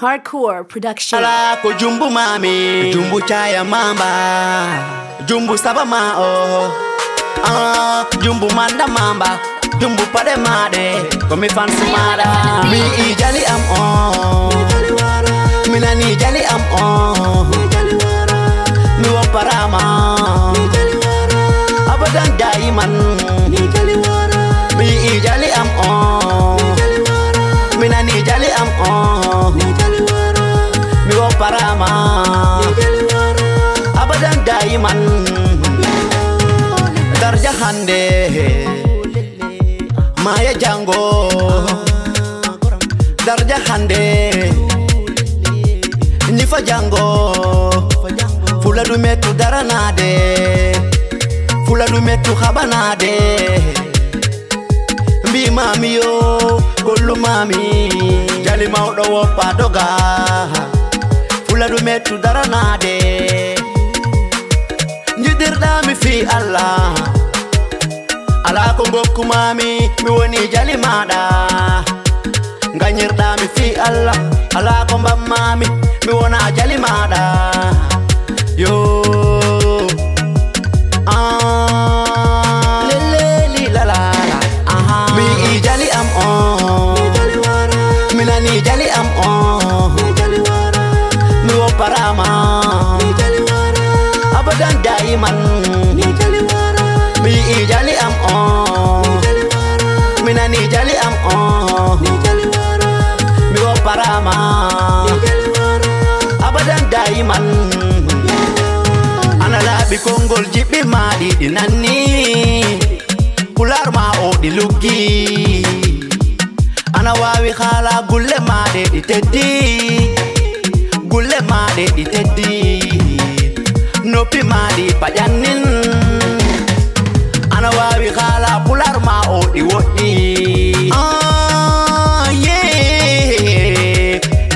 Hardcore production. Mami, jumbu chaya mamba, jumbu saba oh, ah, jumbu manda mamba, jumbu pade made, mi ijali am oh, mi nani jali am oh, parama abadan daiman. Darja hande maya jango darja hande nifa jango fula du metu daranade fula du metu habanade mbi mami yo gollu mami. Jali mawɗo woppa doga fula ɗum mettu daranade jiɗirɗami fi allah ala ko gokkumami mi woni jali maɗa gañirɗami fi allah ala ko mbammami mi wona jali maɗa yo. Ah, mi i jali am on. Mi nani jali am on abadan daiman mi i jali am on mi nani jali am on mi wo parama abadan daiman ana laaɓi konngol jiɓɓi maaɗi ɗi nanni. Kular ma o ɗi luggi ana wawi haala gulle maɗe ɗi teddi. Gulle maɗe ɗi teddi noppi maɗi paƴannin ana wawi haala pular ma o ɗi woɗɗi Ah,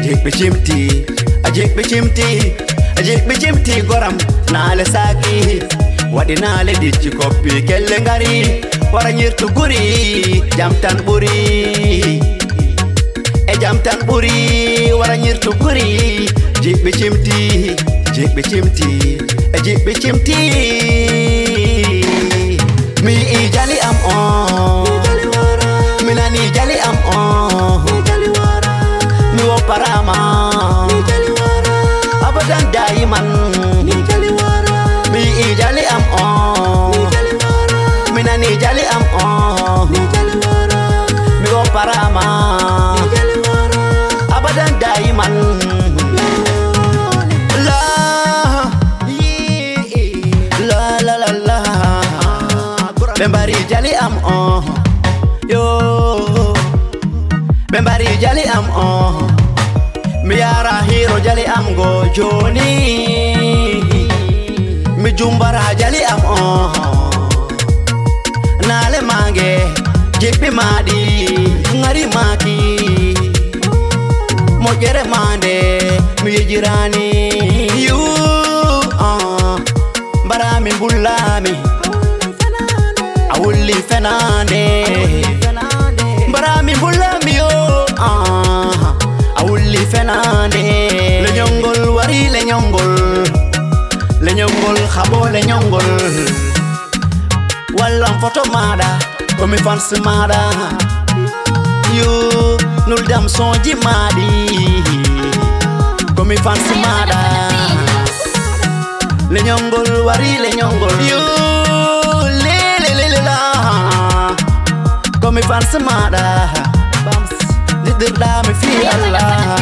jeɓɓe cimti a jeɓɓe cimti a jeɓɓe cimti goram naale saaki. Waɗi naale ɗicci koppi kelle ngari wara ñirtu guri jam tan ɓuri e jam tan ɓuri wara ñirtu guri jiɓɓe cimti jiɓɓe cimti e jiɓɓe cimti mi jali am on mi nani jali am on mi wo parama abadan daiman mi i jali am on mi nani jali am on mi wo parama ɓe mbari jali am on yo. Ɓe mbari jali am on mi hiro jali am go joni. Mi jumbara jali am on naale mange jiɓɓi maɗi ngari maki. Moƴƴere mande mi yejirani yu uh, mbarami bullami a wulli fenande mbarami bullami yo uh, a wulli fenande leñongol wari leñongol leñongol haɓo leñongol wallan photo maɗa komi fans maɗa yo nuldam sonji maɗi بانسمادا بامس ندردامي في الله